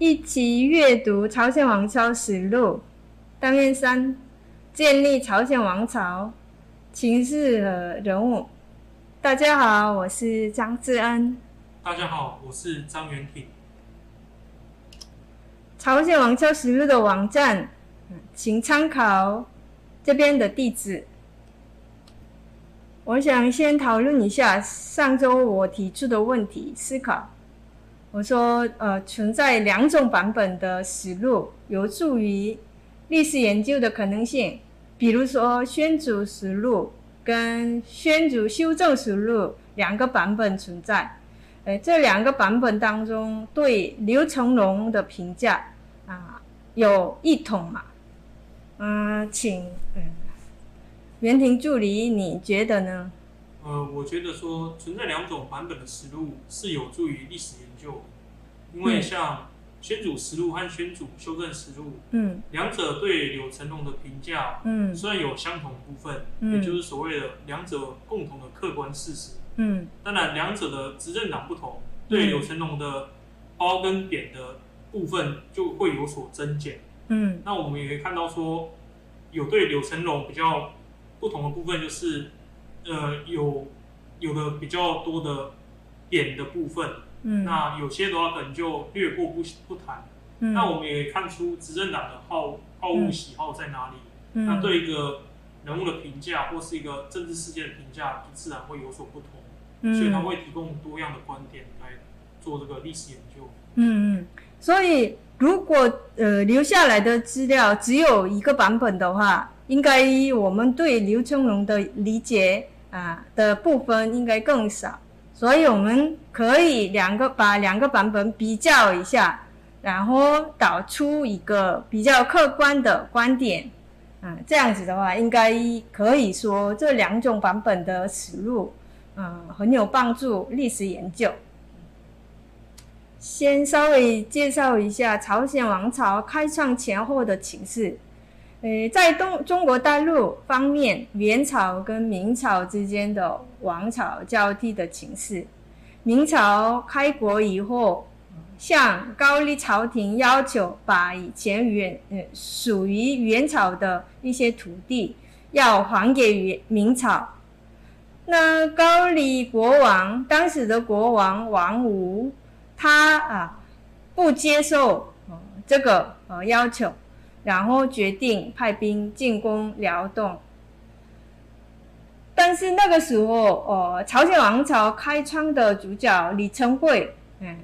一起阅读朝鲜王朝史录，单元三，建立朝鲜王朝，情势和人物。大家好，我是张志恩。大家好，我是张元挺。朝鲜王朝实录的网站，请参考这边的地址。我想先讨论一下上周我提出的问题思考。我说，呃，存在两种版本的实录，有助于历史研究的可能性。比如说，宣祖实录跟宣祖修正实录两个版本存在。呃，这两个版本当中对刘成龙的评价啊有异同嘛？嗯，请嗯，袁庭助理，你觉得呢？呃，我觉得说存在两种版本的实录是有助于历史研究，因为像宣祖实录和宣祖修正实录，嗯，两者对柳成龙的评价，嗯。虽然有相同部分，嗯。也就是所谓的两者共同的客观事实，嗯。当然两者的执政党不同，对柳成龙的褒跟贬的部分就会有所增减。嗯。那我们也可以看到说，有对柳成龙比较不同的部分，就是呃有有的比较多的贬的部分，嗯，那有些的话可能就略过不不谈。嗯那我们也看出执政党的好好恶喜好在哪里。嗯那对一个人物的评价或是一个政治事件的评价，就自然会有所不同。嗯所以他会提供多样的观点来做这个历史研究。嗯嗯，所以如果呃留下来的资料只有一个版本的话，应该我们对刘春龙的理解啊的部分应该更少，所以我们可以两个把两个版本比较一下，然后导出一个比较客观的观点。啊，这样子的话，应该可以说这两种版本的实录，嗯，很有帮助历史研究。先稍微介绍一下朝鲜王朝开创前后的情势。呃，在东中国大陆方面，元朝跟明朝之间的王朝交替的情势。明朝开国以后，向高丽朝廷要求把以前元呃属于元朝的一些土地要还给元明朝。那高丽国王当时的国王王吴，他啊不接受这个呃要求，然后决定派兵进攻辽东。但是那个时候，呃，朝鲜王朝开创的主角李成桂，嗯，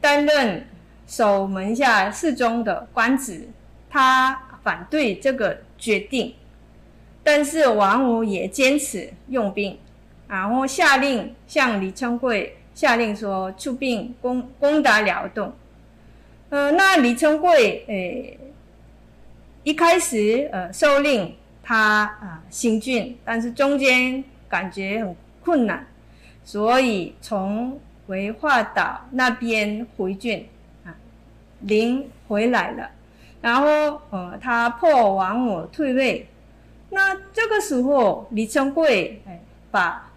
担任守门下侍中的官职，他反对这个决定，但是王武也坚持用兵，然后下令向李成桂下令说出兵攻攻打辽东。呃，那李成桂，呃，一开始呃受令他啊行军，但是中间感觉很困难，所以从维化岛那边回军啊，临回来了，然后呃他破王我退位，那这个时候李成桂哎把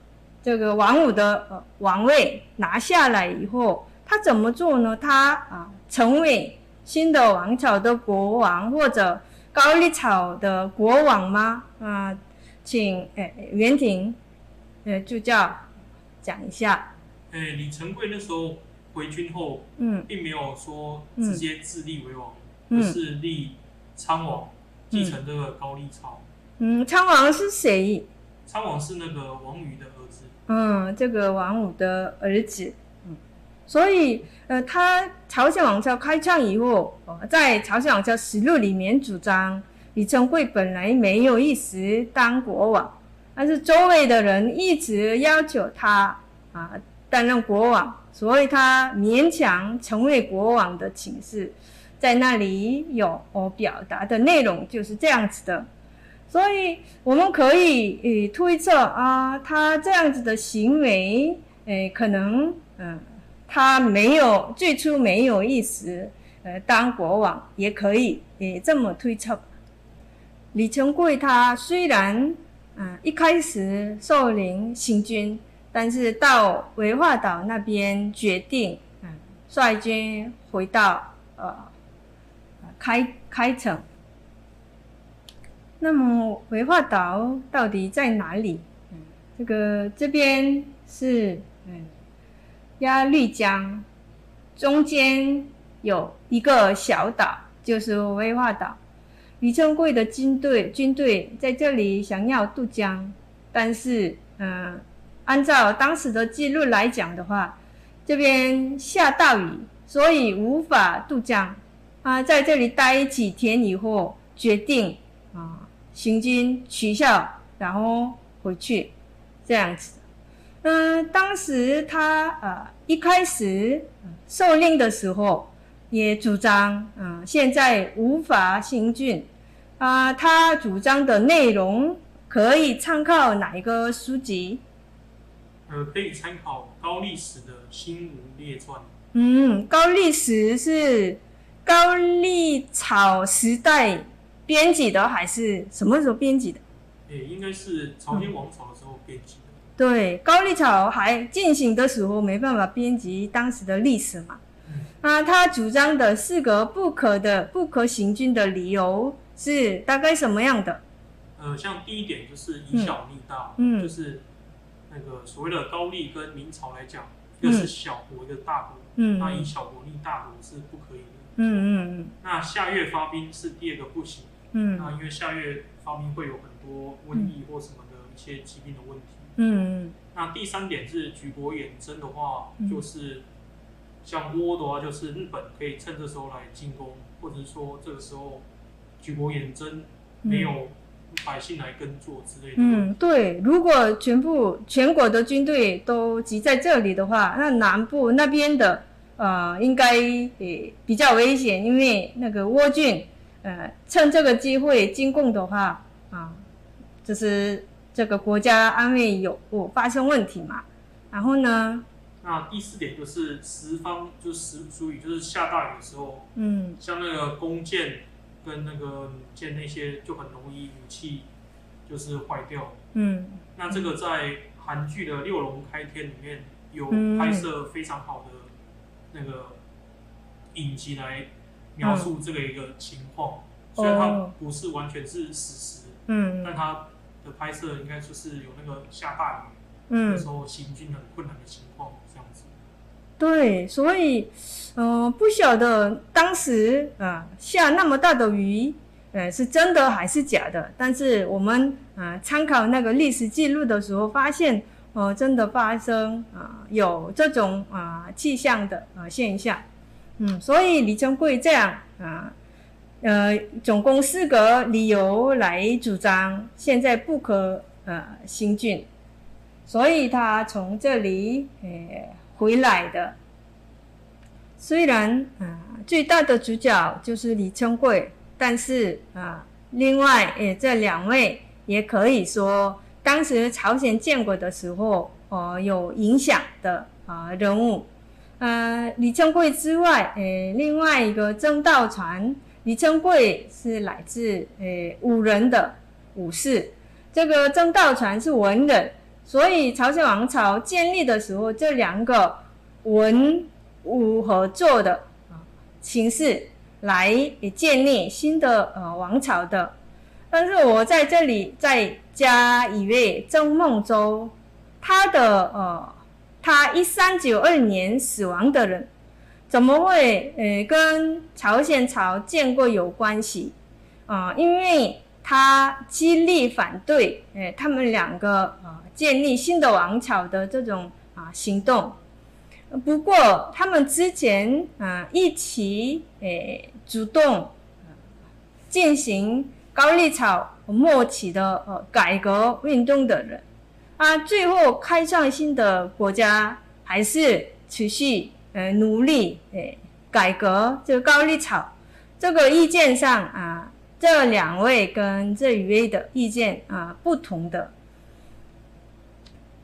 这个王武的王位拿下来以后，他怎么做呢？他啊成为新的王朝的国王或者高丽草的国王吗？啊，请诶袁婷，呃助教讲一下。诶，李成桂那时候回军后，嗯并没有说嗯直接自立为王，嗯而是立昌王继承这个高丽朝。嗯，昌王是谁？昌王是那个王宇的儿子。嗯，这个王武的儿子。所以呃，他朝鲜王朝开创以后，呃，在朝鲜王朝实录里面主张李成桂本来没有意思当国王，但是周围的人一直要求他啊担任国王，所以他勉强成为国王的请示，在那里有我表达的内容就是这样子的。所以我们可以呃推测啊，他这样子的行为，呃，可能嗯、他没有最初没有意思，呃，当国王也可以也这么推测。李成桂他虽然嗯、一开始受领行军，但是到维化岛那边决定嗯、率军回到呃开开城。那么维化岛到底在哪里？嗯，这个这边是嗯鸭绿江，中间有一个小岛，就是威化岛。李成桂的军队军队在这里想要渡江，但是嗯，按照当时的记录来讲的话，这边下大雨，所以无法渡江。啊，在这里待几天以后，决定啊。行军取笑，然后回去，这样子。嗯，当时他呃一开始受令的时候，也主张嗯现在无法行军啊。他主张的内容可以参考哪一个书籍？呃，可以参考高力史的《新吴列传》。嗯，高力史是高丽草时代。编辑的还是什么时候编辑的？诶，应该是朝鲜王朝的时候编辑的。对，高丽朝还进行的时候，没办法编辑当时的历史嘛。那，他主张的四个不可的、不可行军的理由是大概什么样的？呃，像第一点就是以小立大，嗯，就是那个所谓的高丽跟明朝来讲，一个是小国，一个大国，嗯，那以小国立大国是不可以的。嗯嗯嗯。那下月发兵是第二个不行。嗯，那因为下月发兵会有很多瘟疫或什么的一些疾病的问题。嗯嗯。那第三点是举国远征的话，就是像倭的话，就是日本可以趁这时候来进攻，或者说这个时候举国远征没有百姓来耕作之类的。嗯，对。如果全部全国的军队都集在这里的话，那南部那边的呃应该也比较危险，因为那个倭军。呃，趁这个机会进贡的话，啊，就是这个国家安危有我发生问题嘛。然后呢？那第四点就是十方，就是十属于就是下大雨的时候，嗯，像那个弓箭跟那个弩箭那些就很容易武器就是坏掉。嗯，那这个在韩剧的《六龙开天》里面有拍摄非常好的那个影集来。描述这个一个情况，虽然它不是完全是史实，嗯，但它的拍摄应该就是有那个下大雨，嗯，那时候行军很困难的情况这样子。对，所以，呃，不晓得当时啊下那么大的雨，呃，是真的还是假的？但是我们啊参考那个历史记录的时候，发现，呃，真的发生啊有这种啊气象的啊现象。嗯，所以李成贵这样啊，呃，总共四个理由来主张现在不可呃行军，所以他从这里呃回来的。虽然啊最大的主角就是李成桂，但是啊另外诶这两位也可以说当时朝鲜建国的时候哦有影响的啊人物。呃，李成桂之外，诶，另外一个曾道传，李成桂是来自诶武人的武士，这个曾道传是文人，所以朝鲜王朝建立的时候，这两个文武合作的啊形式来建立新的呃王朝的。但是我在这里再加一位曾孟周，他的呃。他一三九二年死亡的人，怎么会呃跟朝鲜朝建国有关系啊？因为他极力反对呃他们两个啊建立新的王朝的这种啊行动。不过他们之前啊一起诶主动进行高丽朝末期的呃改革运动的人。啊，最后开创新的国家还是持续呃努力诶改革这个高丽草，这个意见上啊，这两位跟这一位的意见啊不同的。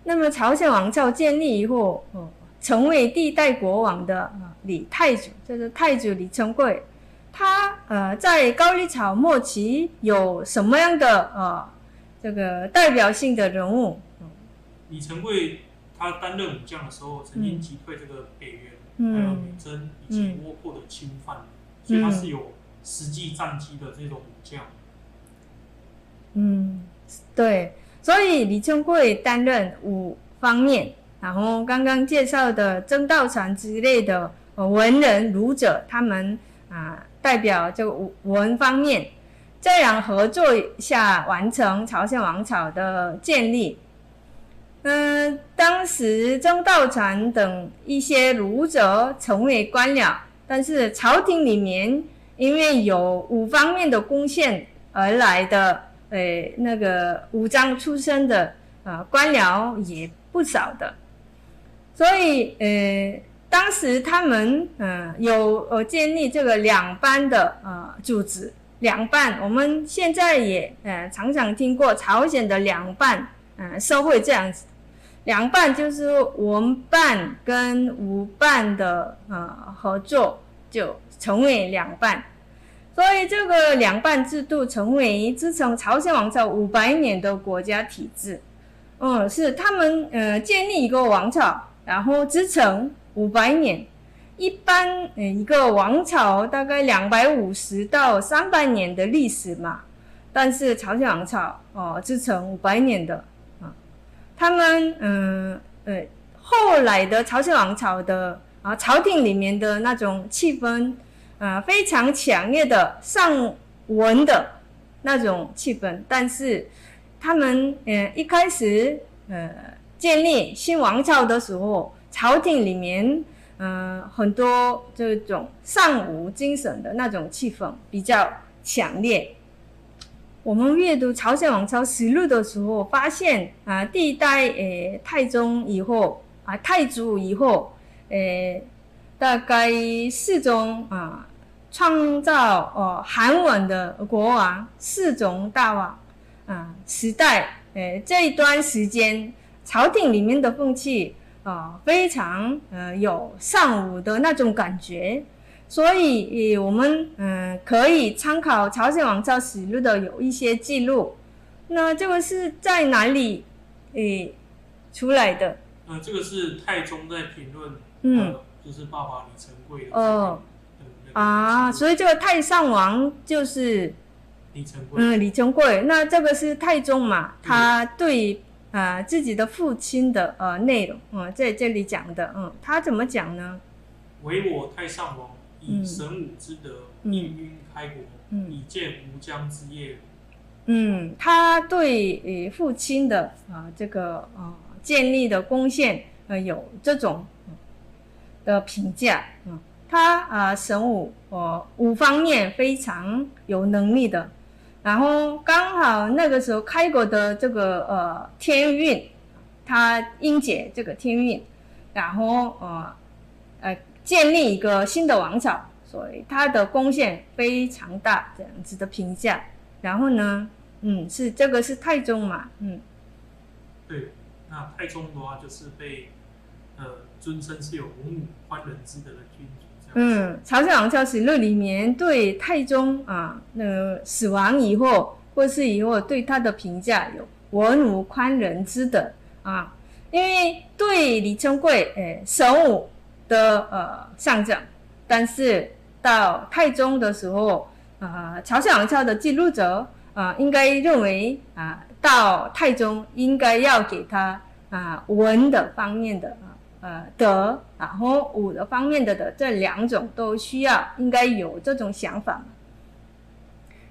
那么朝鲜王朝建立以后，成为第一代国王的李太祖，就是太祖李成桂，他呃在高丽草末期有什么样的呃这个代表性的人物？李成桂他担任武将的时候，曾经击退这个北元，还有女真以及倭寇的侵犯。所以他是有实际战绩的这种武将。嗯，对，所以李春贵担任武方面，然后刚刚介绍的曾道传之类的文人儒者，他们啊代表这个武文方面，这样合作下完成朝鲜王朝的建立。嗯，当时曾道传等一些儒者成为官僚，但是朝廷里面因为有五方面的贡献而来的。诶，那个武将出身的啊，官僚也不少的，所以呃，当时他们嗯有呃建立这个两班的呃组织，两班，我们现在也呃常常听过朝鲜的两班嗯社会这样子，两班就是文办跟武办的呃合作，就成为两班。所以这个两半制度成为支撑朝鲜王朝五百年的国家体制，嗯，是他们呃建立一个王朝，然后支撑五百年。一般呃一个王朝大概两百五十到三百年的历史嘛，但是朝鲜王朝哦支撑五百年的，他们嗯呃后来的朝鲜王朝的啊朝廷里面的那种气氛。啊，非常强烈的上文的那种气氛，但是他们呃一开始呃建立新王朝的时候，朝廷里面嗯很多这种尚武精神的那种气氛比较强烈。我们阅读朝鲜王朝实录的时候，发现啊，第一代呃太宗以后啊太祖以后，呃大概四宗啊。创造哦，韩文的国王四宗大王啊时代，诶这一段时间，朝廷里面的风气啊非常呃有尚武的那种感觉，所以我们嗯可以参考朝鲜王朝史录的有一些记录。那这个是在哪里诶出来的？呃，这个是太宗在评论，嗯，就是爸爸李成桂的哦。啊，所以这个太上王就是李成桂。嗯，李成桂，那这个是太宗嘛？他对啊自己的父亲的呃内容，嗯，在这里讲的，嗯，他怎么讲呢？唯我太上王以神武之德，应运开国，以建无疆之业。嗯，他对呃父亲的啊这个啊建立的贡献呃有这种的评价，嗯。他啊，神武哦，五方面非常有能力的。然后刚好那个时候开国的这个呃天运，他应解这个天运，然后呃呃建立一个新的王朝，所以他的贡献非常大，这样子的评价。然后呢，嗯，是这个是太宗嘛，嗯，对，那太宗的话就是被呃尊称是有文武宽仁之德的君主。嗯，朝鲜王朝史录里面对太宗啊，那死亡以后或是以后对他的评价有文武宽仁之德啊，因为对李成桂诶神武的呃象征，但是到太宗的时候啊，朝鲜王朝的记录者啊应该认为啊，到太宗应该要给他啊文的方面的。呃，德，然后武的方面的的这两种都需要，应该有这种想法。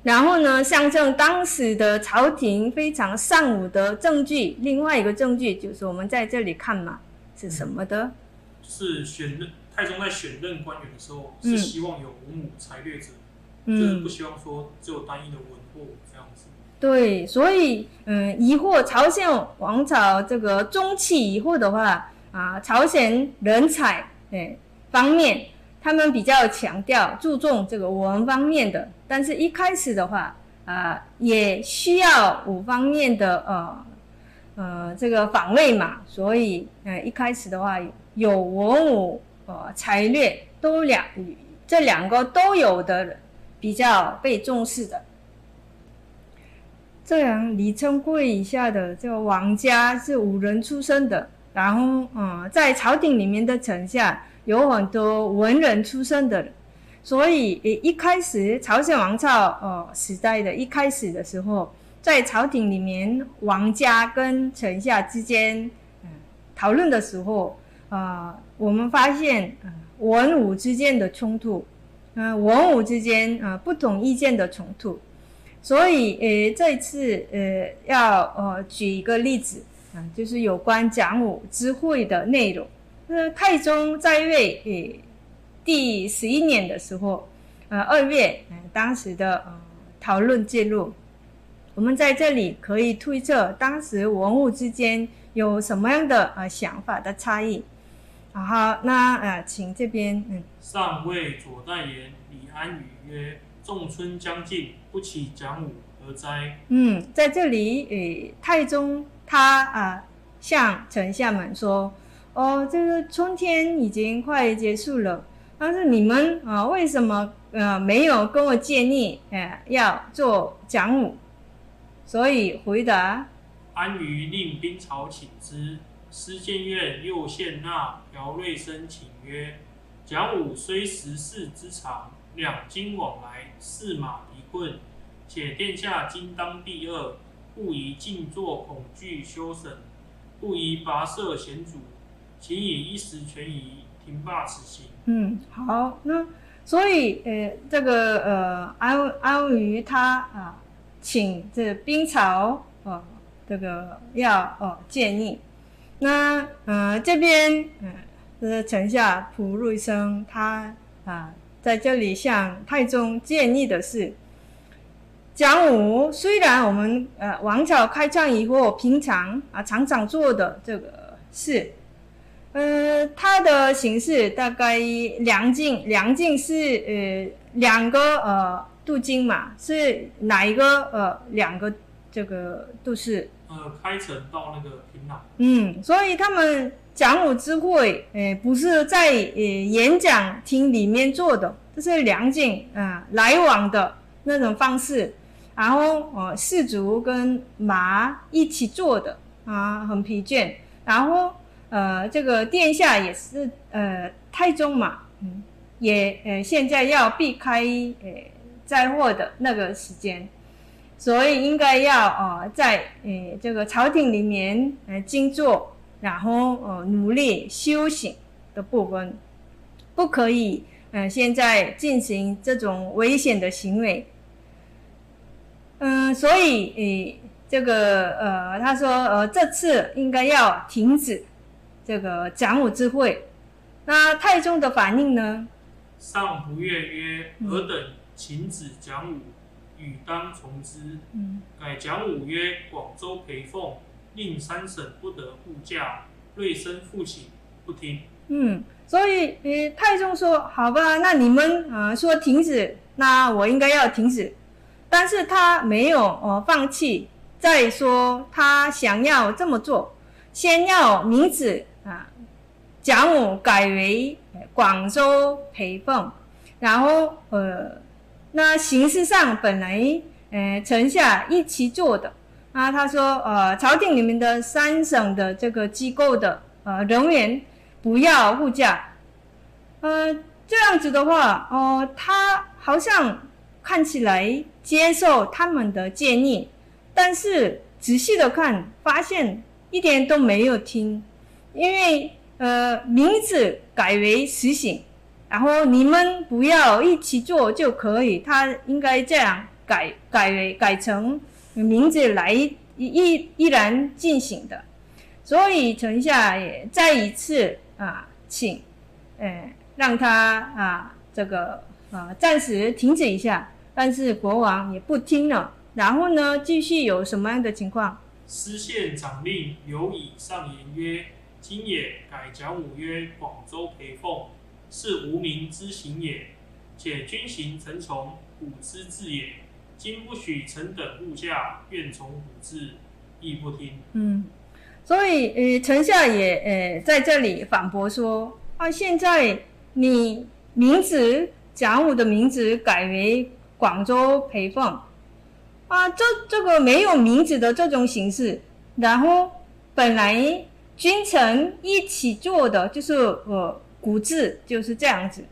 然后呢，象征当时的朝廷非常尚武的证据，另外一个证据就是我们在这里看嘛，是什么的？是选任太宗在选任官员的时候，是希望有文武才略者，就是不希望说只有单一的文货这样子。对，所以嗯，疑惑朝鲜王朝这个中期以后的话。啊，朝鲜人才哎方面，他们比较强调注重这个文方面的，但是一开始的话啊，也需要五方面的呃呃这个防卫嘛，所以呃一开始的话有文武呃才略都两这两个都有的比较被重视的。这样李成桂以下的这个王家是武人出身的。然后，嗯，在朝廷里面的臣下有很多文人出身的，所以一开始朝鲜王朝呃时代的一开始的时候，在朝廷里面，王家跟臣下之间嗯讨论的时候，啊，我们发现文武之间的冲突，嗯，文武之间啊不同意见的冲突，所以呃这次呃要呃举一个例子啊，就是有关讲武之会的内容。那太宗在位诶。第十一年的时候，呃，二月，嗯，当时的呃讨论记录，我们在这里可以推测当时文物之间有什么样的呃想法的差异。好，那呃，请这边，嗯，上谓左代言李安语曰：“仲春将近，不起讲武，何哉？”嗯，在这里，诶，太宗他啊向丞相们说：“哦，这个春天已经快结束了。”但是你们啊，为什么呃没有跟我建议，呃，要做讲武？所以回答：安于令兵朝请之。司谏院右县那朴瑞生请曰：讲武虽十世之长，两京往来，驷马一棍，且殿下今当第二，不宜静坐恐惧休审，不宜跋涉险阻，请以一时权宜。停罢此行。嗯，好，那所以呃，这个呃，安安于他啊，请这兵曹啊，这个要哦建议。那呃这边呃，是丞相蒲瑞生他啊，在这里向太宗建议的是，讲武虽然我们呃王朝开创以后平常啊常常做的这个事。呃，它的形式大概两径，两径是呃两个呃镀金嘛，是哪一个呃两个这个度是？呃，开城到那个平壤。嗯，所以他们讲武之会，呃，不是在呃演讲厅里面做的，这是两径啊来往的那种方式，然后呃士卒跟马一起做的啊，很疲倦，然后。呃，这个殿下也是呃太宗嘛，嗯，也呃现在要避开呃灾祸的那个时间，所以应该要呃在呃这个朝廷里面呃静坐，然后呃努力修行的部分，不可以呃现在进行这种危险的行为。嗯，所以呃这个呃他说呃这次应该要停止。这个讲武之会，那太宗的反应呢？上不悦曰：“尔等请止讲武，与当从之。”嗯，改讲武曰：“广州陪奉令三省不得护驾，瑞生复请，不听。”嗯，所以呃，太宗说：“好吧，那你们啊说停止，那我应该要停止。”但是他没有呃放弃，再说他想要这么做，先要明子。啊，讲武改为广州陪奉，然后呃，那形式上本来呃臣下一起做的啊，他说呃朝廷里面的三省的这个机构的呃人员不要护驾，呃这样子的话哦，他好像看起来接受他们的建议，但是仔细的看发现一点都没有听。因为呃名字改为实行，然后你们不要一起做就可以，他应该这样改改改成名字来依依然进行的，所以臣下也再一次啊请，呃让他啊这个啊暂时停止一下，但是国王也不听了，然后呢继续有什么样的情况？司县长令有以上言曰。今也改讲武曰广州陪凤，是无名之行也。且君行臣从，虎之至也。今不许臣等护驾，愿从虎志，亦不听。嗯，所以呃，臣下也呃在这里反驳说啊，现在你名字讲武的名字改为广州陪凤啊，这这个没有名字的这种形式，然后本来。君臣一起做的就是呃古字就是这样子，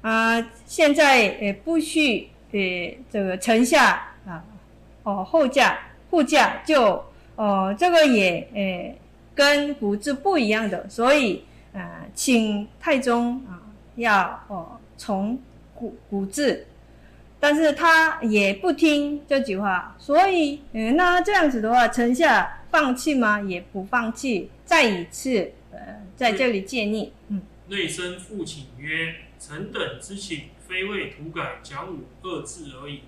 啊，现在呃不需呃这个臣下啊哦后驾护驾就哦这个也呃跟古制不一样的，所以啊请太宗啊要哦从古古制。但是他也不听这句话，所以，嗯，那这样子的话，臣下放弃吗？也不放弃，再一次，呃，在这里建议，嗯，内生父请曰：“臣等之请，非为图改讲武二字而已，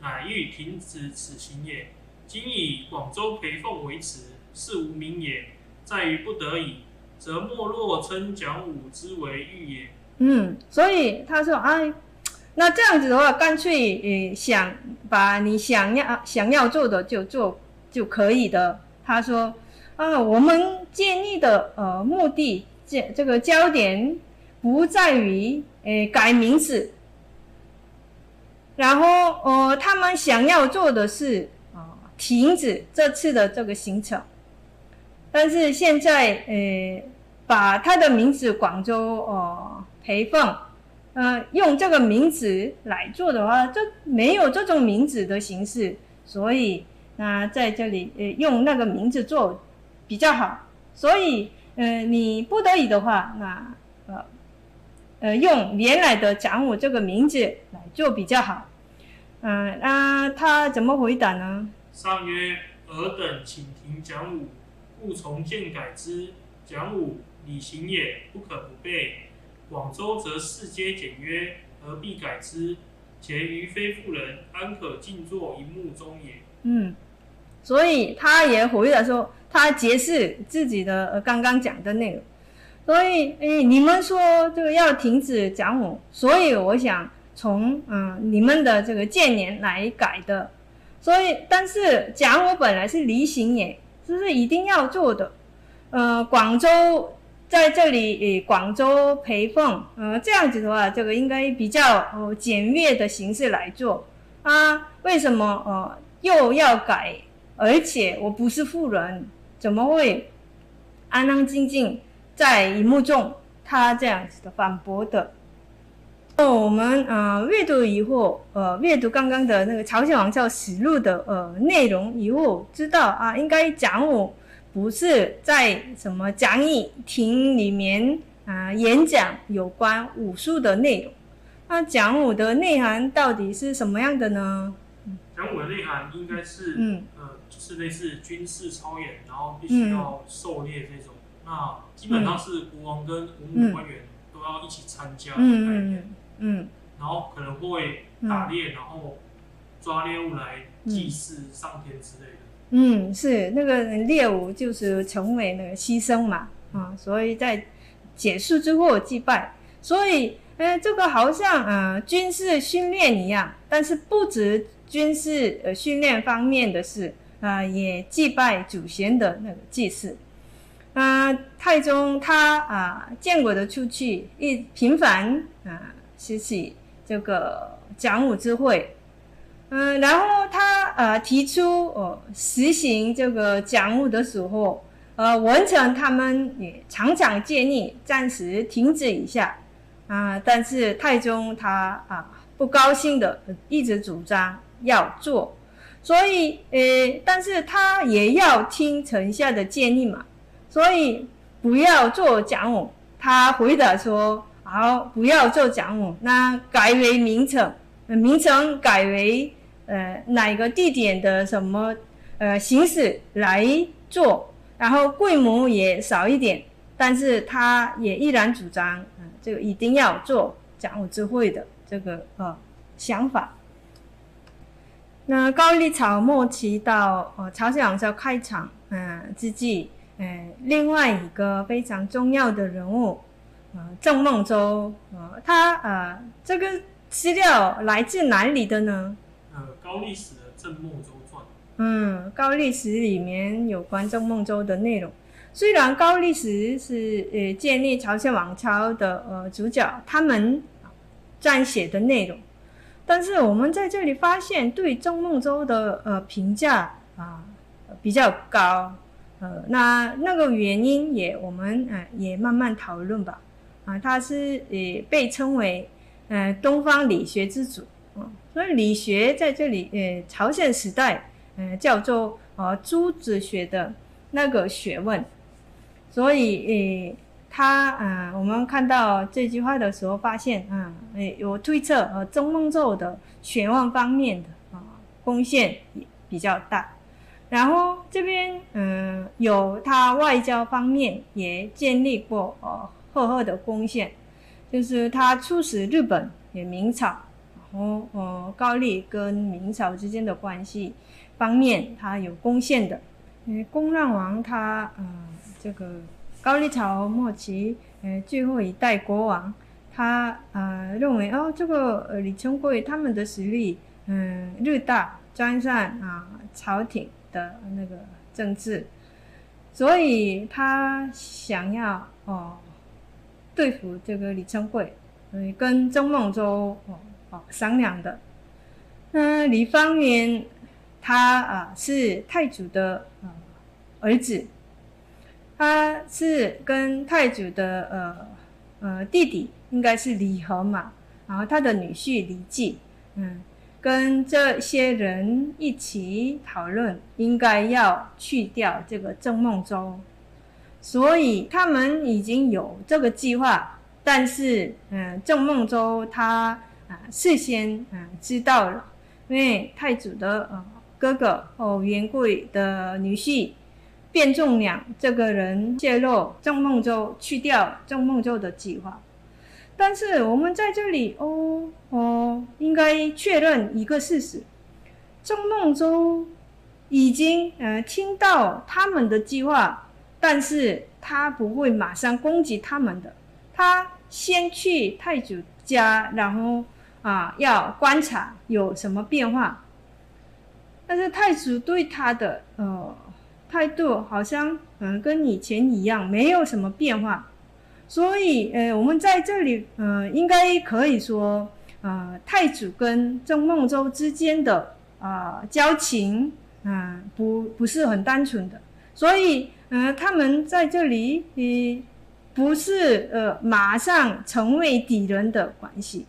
乃欲停止此行也。今以广州陪奉为辞，是无名也，在于不得已，则莫若称讲武之为欲也。”嗯，所以他说，哎。那这样子的话，干脆呃想把你想要想要做的就做就可以的。他说啊，我们建议的呃目的这这个焦点不在于呃改名字，然后呃他们想要做的是啊停止这次的这个行程，但是现在呃把他的名字广州哦培凤。呃，用这个名字来做的话，就没有这种名字的形式，所以那在这里呃用那个名字做比较好。所以呃你不得已的话，那呃呃用原来的讲武这个名字来做比较好。嗯，那他怎么回答呢？上曰：尔等请停讲武，故从渐改之。讲武礼行也，不可不备。广州则四皆简约，何必改之？且于非妇人，安可静坐一目中也？嗯，所以他也回答说，他解释自己的呃刚刚讲的内容。所以，哎，你们说这个要停止讲我，所以我想从嗯你们的这个建言来改的。所以，但是讲我本来是离行也，这是一定要做的。呃，广州。在这里，以广州陪凤，呃，这样子的话，这个应该比较呃简略的形式来做啊。为什么呃又要改？而且我不是富人，怎么会安安静静在荧幕中？他这样子的反驳的。哦，我们呃阅读以后，呃阅读刚刚的那个朝鲜王朝实录的呃内容以后，知道啊，应该讲我。不是在什么讲义厅里面啊演讲有关武术的内容，那讲武的内涵到底是什么样的呢？讲武的内涵应该是，嗯，是类似军事操演，然后必须要狩猎这种。那基本上是国王跟文武官员都要一起参加的概念。嗯，然后可能会打猎，然后抓猎物来祭祀上天之类的。嗯，是那个猎物就是成为那个牺牲嘛，啊，所以在结束之后祭拜，所以，呃，这个好像呃军事训练一样，但是不止军事呃训练方面的事啊，也祭拜祖先的那个祭祀。啊，太宗他啊见过的出去一频繁啊实起这个讲武之会。嗯，然后他呃提出呃实行这个讲武的时候，呃文臣他们也常常建议暂时停止一下，啊，但是太宗他啊不高兴的，一直主张要做，所以呃，但是他也要听臣下的建议嘛，所以不要做讲武。他回答说：好，不要做讲武，那改为名称，名城改为。呃，哪个地点的什么呃形式来做，然后规模也少一点，但是他也依然主张，嗯，这个一定要做讲武之会的这个呃想法。那高丽朝末期到呃朝鲜王朝开场嗯之际，嗯，另外一个非常重要的人物，呃，郑孟周，呃，他呃这个资料来自哪里的呢？呃高丽史的郑孟周传。嗯，高丽史里面有关郑孟周的内容。虽然高丽史是呃建立朝鲜王朝的呃主角他们撰写的内容，但是我们在这里发现对郑孟周的呃评价啊比较高。呃，那那个原因也我们呃也慢慢讨论吧。啊，他是呃被称为呃，东方理学之祖啊，所以理学在这里，呃，朝鲜时代，呃，叫做呃朱子学的那个学问，所以，呃，他，呃，我们看到这句话的时候，发现，啊，诶，有推测，呃，中孟宙的学问方面的啊贡献也比较大，然后这边，嗯，有他外交方面也建立过，呃，赫赫的贡献。就是他出使日本，也明朝，然后呃高丽跟明朝之间的关系方面，他有贡献的。因为恭让王他呃这个高丽朝末期呃最后一代国王，他呃认为哦这个李成桂他们的实力嗯日大沾上啊朝廷的那个政治，所以他想要哦。对付这个李成桂，嗯，跟曾孟周哦哦商量的。那李方圆他啊是太祖的呃儿子，他是跟太祖的呃呃弟弟应该是李和嘛，然后他的女婿李继，嗯，跟这些人一起讨论，应该要去掉这个郑孟洲。所以他们已经有这个计划，但是，嗯，郑孟周他啊事先嗯知道了，因为太祖的呃哥哥哦元贵的女婿卞仲良这个人泄露郑孟周去掉郑孟周的计划，但是我们在这里哦哦应该确认一个事实，郑孟周已经呃听到他们的计划。但是他不会马上攻击他们的，他先去太祖家，然后啊要观察有什么变化。但是太祖对他的呃态度好像嗯跟以前一样，没有什么变化。所以呃我们在这里呃应该可以说呃太祖跟郑孟周之间的啊交情啊不不是很单纯的，所以。嗯，他们在这里，呃，不是呃马上成为敌人的关系，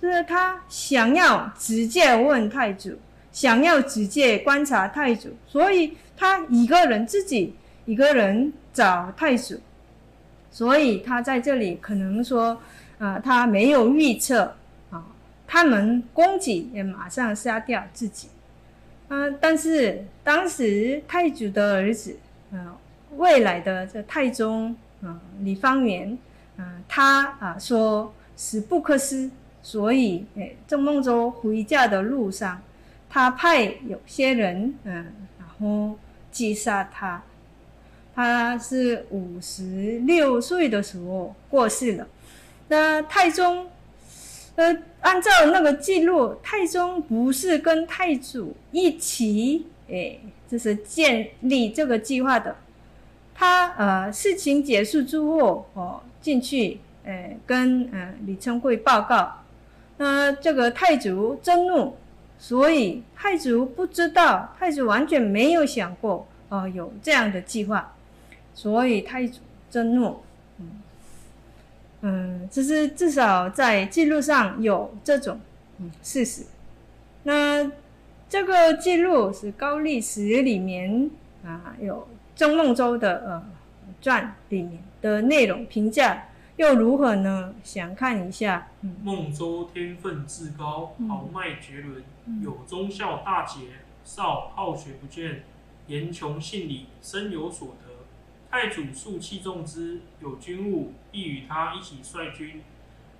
就是他想要直接问太祖，想要直接观察太祖，所以他一个人自己一个人找太祖，所以他在这里可能说，啊，他没有预测啊，他们攻击也马上杀掉自己，啊，但是当时太祖的儿子，啊。未来的这太宗啊，李方圆啊，他啊说死不可失，所以诶，郑孟周回家的路上，他派有些人嗯，然后击杀他。他是五十六岁的时候过世了。那太宗，呃，按照那个记录，太宗不是跟太祖一起诶，就是建立这个计划的。他呃，事情结束之后哦，进去哎，跟呃李成桂报告，那这个太祖震怒，所以太祖不知道，太祖完全没有想过哦有这样的计划，所以太祖震怒，嗯嗯，这是至少在记录上有这种嗯事实。那这个记录是高丽史里面啊有。曾孟周的呃传里面的内容评价又如何呢？想看一下。孟州天分至高，豪迈绝伦，有忠孝大节，少好学不倦，言穷信理，身有所得。太祖素器重之，有军务，必与他一起率军，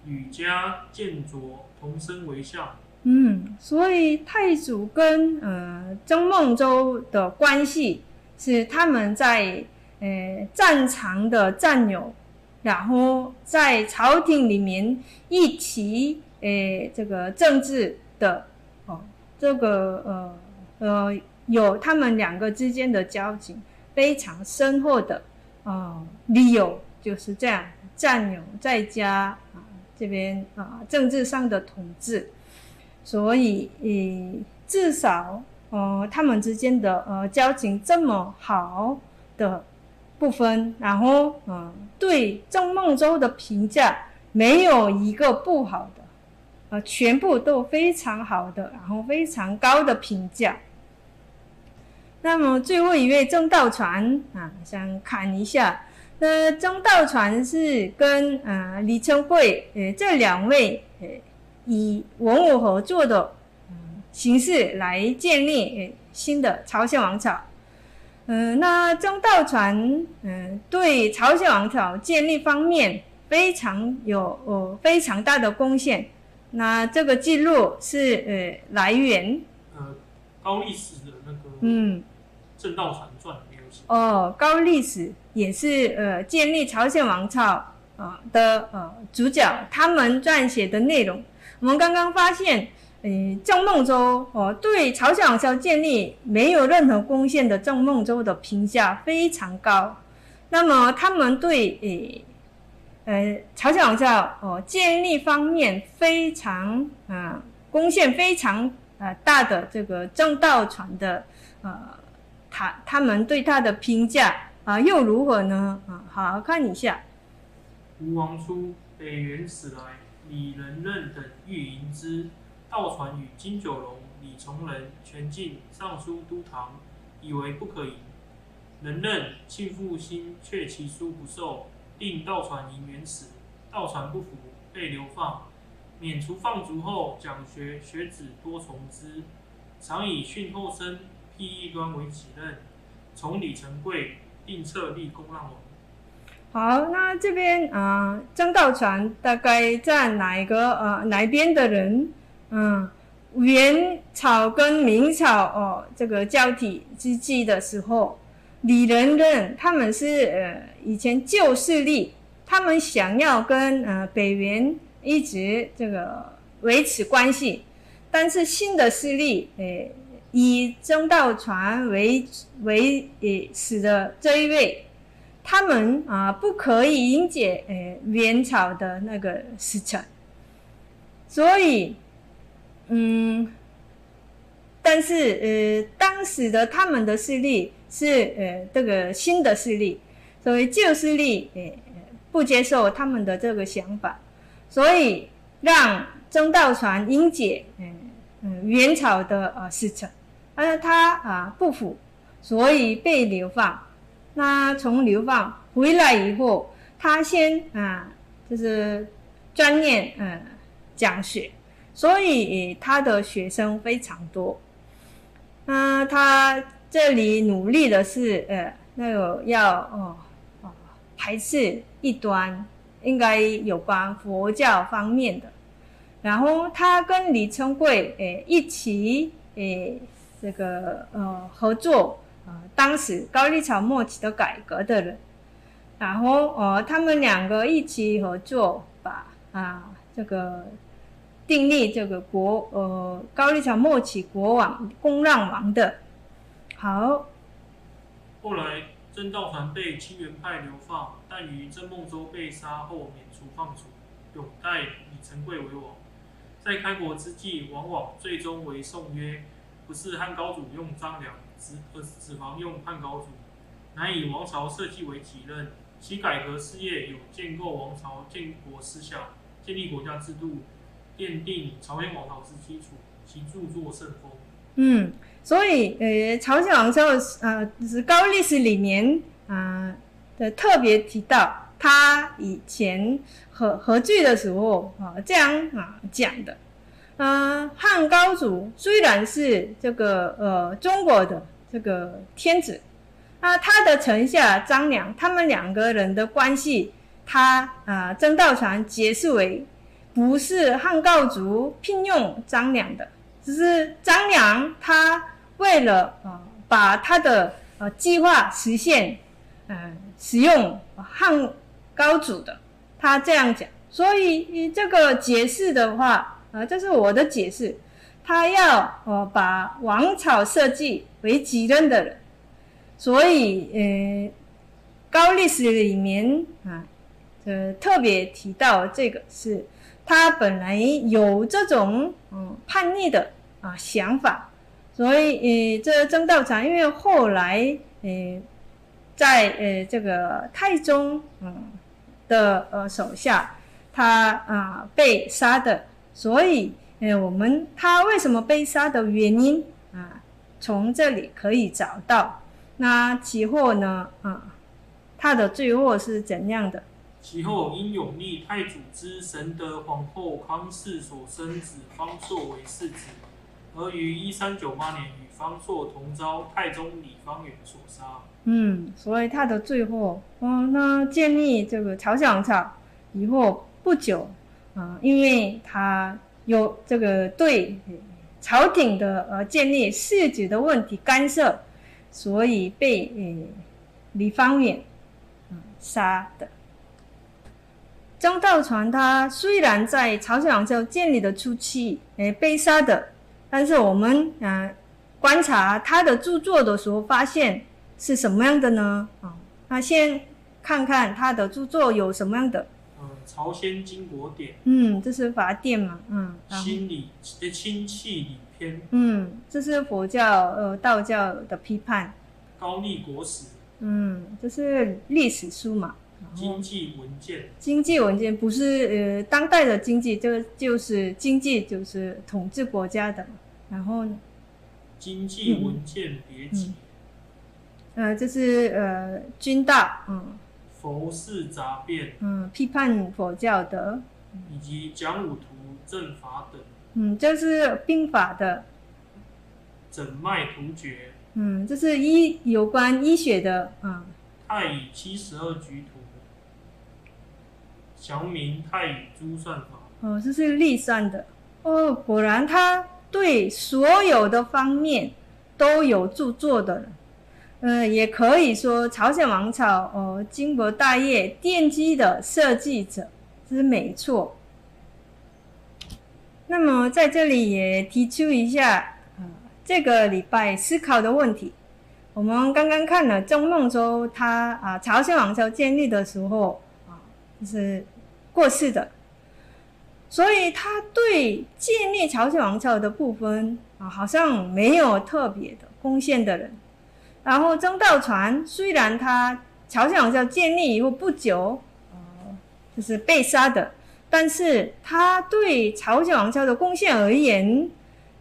与家见卓，同生为相。嗯，所以太祖跟呃曾孟周的关系。是他们在呃战场的战友，然后在朝廷里面一起呃这个政治的哦，这个呃呃有他们两个之间的交情非常深厚的啊理由就是这样，战友在家啊这边啊政治上的统治，所以呃至少。呃，他们之间的呃交情这么好的部分，然后嗯，对郑孟周的评价没有一个不好的，啊，全部都非常好的，然后非常高的评价。那么最后一位郑道传啊，想看一下，那郑道传是跟啊李成桂呃这两位呃以文武合作的形式来建立新的朝鲜王朝。嗯，那曾道传嗯对朝鲜王朝建立方面非常有呃非常大的贡献。那这个记录是呃来源呃高丽史的那个嗯。正道传传没有写哦，高丽史也是呃建立朝鲜王朝啊的呃主角，他们撰写的内容，我们刚刚发现，呃郑孟周哦对朝鲜王朝建立没有任何贡献的郑孟周的评价非常高，那么他们对呃呃朝鲜王朝哦建立方面非常啊贡献非常呃大的这个郑道传的呃。他他们对他的评价啊又如何呢？啊，好好看一下。吴王初，北元始来，李仁任等欲迎之，道传与金九龙、李从仁全进上书都堂，以为不可迎。仁任庆父心，却其书不受，令道传迎元始。道传不服，被流放。免除放逐后，讲学学子多从之，常以训后生。辟一端为己任，从李成贵定策立公让王。好，那这边啊，张道传大概在哪一个呃哪边的人？嗯，元朝跟明朝哦这个交替之际的时候，李仁任他们是呃以前旧势力，他们想要跟呃北元一直这个维持关系，但是新的势力诶。以曾道传为为呃使的这一位，他们啊不可以迎接呃元朝的那个使臣，所以嗯，但是呃当时的他们的势力是呃这个新的势力，所以旧势力呃不接受他们的这个想法，所以让曾道传迎接嗯嗯元朝的呃使臣。而他啊不服，所以被流放。那从流放回来以后，他先啊就是专念嗯讲学，所以他的学生非常多。那他这里努力的是呃那个要哦哦排斥异端，应该有关佛教方面的。然后他跟李成桂诶一起诶。这个呃合作啊，当时高丽朝末期的改革的人，然后呃他们两个一起合作，把啊这个订立这个国呃高丽朝末期国王公让王的。好，后来曾道传被清源派流放，但于曾孟周被杀后免除放逐，永代李成桂为王。在开国之际，往往最终为宋曰。不是汉高祖用张良，只而子房用汉高祖，乃以王朝社稷为己任。其改革事业有建构王朝建国思想，建立国家制度，奠定朝鲜王朝之基础。其著作甚丰。嗯，所以呃，朝鲜王朝呃是高丽史里面啊的特别提到，他以前和和聚的时候啊这样啊讲的。啊，汉高祖虽然是这个呃中国的这个天子，啊，他的臣下张良，他们两个人的关系，他啊曾道传解释为，不是汉高祖聘用张良的，只是张良他为了啊把他的呃计划实现，嗯，使用汉高祖的，他这样讲，所以这个解释的话。啊，这是我的解释。他要呃把王朝设计为己任的人，所以呃高历史里面啊，呃特别提到这个是，他本来有这种嗯叛逆的啊想法，所以呃这曾道长因为后来呃在呃这个太宗嗯的呃手下，他啊被杀的。所以，呃，我们他为什么被杀的原因啊，从这里可以找到。那其后呢，啊，他的最后是怎样的？其后因永历太祖之神德皇后康氏所生子方硕为世子，而于一三九八年与方硕同遭太宗李方远所杀。嗯，所以他的罪过，哦，那建立这个朝鲜王朝以后不久，啊，因为他有这个对朝廷的呃建立世子的问题干涉，所以被呃李方远杀的。张道传他虽然在朝鲜王朝建立的初期，诶被杀的，但是我们啊观察他的著作的时候，发现是什么样的呢？啊，那先看看他的著作有什么样的。嗯，朝鲜经国典。嗯，这是法典嘛？嗯。心理的亲戚理篇。嗯，这是佛教呃道教的批判。高丽国史。嗯，这是历史书嘛？经济文件，经济文件不是呃当代的经济，这个就是经济，就是统治国家的。然后呢？经济文件别集，呃，这是呃军道，嗯。佛事杂变，嗯，批判佛教的，以及讲武图阵法等，嗯，这是兵法的。诊脉图诀，嗯，这是医有关医学的，嗯。太乙七十二局图。祥明太乙珠算法哦，这是历算的哦。果然他对所有的方面都有著作的，嗯，也可以说朝鲜王朝哦，金国大业奠基的设计者，这没错。那么在这里也提出一下，呃，这个礼拜思考的问题。我们刚刚看了郑孟周，他啊，朝鲜王朝建立的时候，就是。过世的，所以他对建立朝鲜王朝的部分啊，好像没有特别的贡献的人。然后曾道传虽然他朝鲜王朝建立以后不久，就是被杀的，但是他对朝鲜王朝的贡献而言，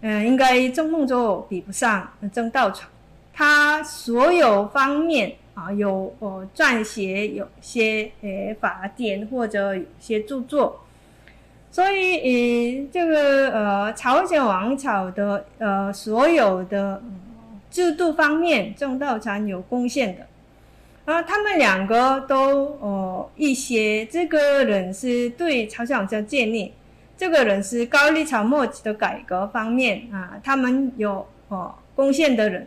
嗯，应该曾孟周比不上曾道传，他所有方面。啊，有呃撰写有些呃法典或者有些著作，所以呃这个呃朝鲜王朝的呃所有的制度方面，郑道传有贡献的。啊，他们两个都呃一些，这个人是对朝鲜王朝建立，这个人是高丽朝末期的改革方面啊，他们有呃贡献的人。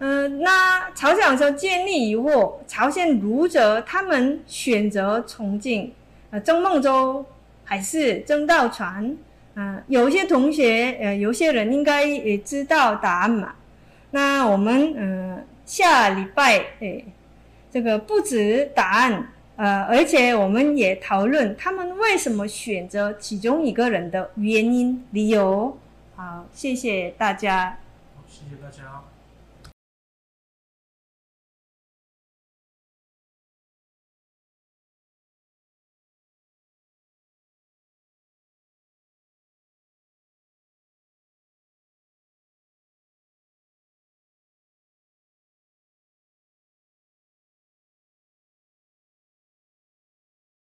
嗯，那朝鲜王朝建立以后，朝鲜儒者他们选择崇敬呃曾孟周还是曾道传？啊，有些同学呃，有些人应该也知道答案嘛。那我们嗯下礼拜诶，这个不止答案，呃，而且我们也讨论他们为什么选择其中一个人的原因理由。好，谢谢大家。好，谢谢大家。